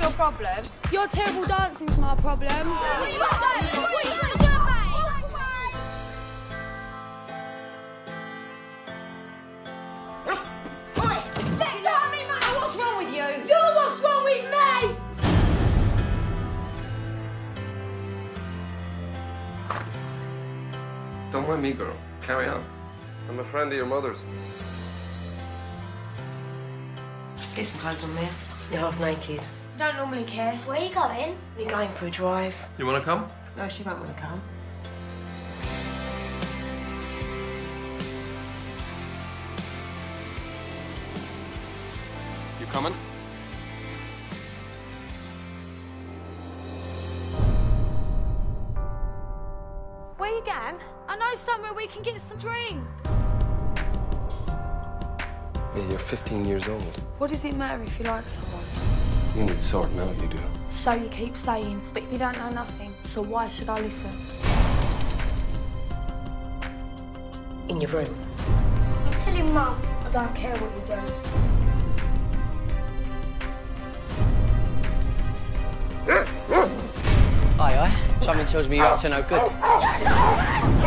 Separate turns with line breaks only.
your problem?
Your terrible dancing's my problem.
Let go of me, man!
What's wrong with you?
You're what's wrong with me!
Don't mind me, girl. Carry on. I'm a friend of your mother's.
Get some clothes on, Mia. You're half naked.
Don't normally care.
Where are you going?
We're going for a drive.
You want to come?
No, she won't want to come.
You coming?
Where you going? I know somewhere we can get some drink.
Yeah, you're 15 years old.
What does it matter if you like someone?
You need sorting out, you do.
So you keep saying, but you don't know nothing. So why should I listen?
In your room.
I'm telling Mum I don't care what you do.
Aye, aye. Something tells me you're up to no good.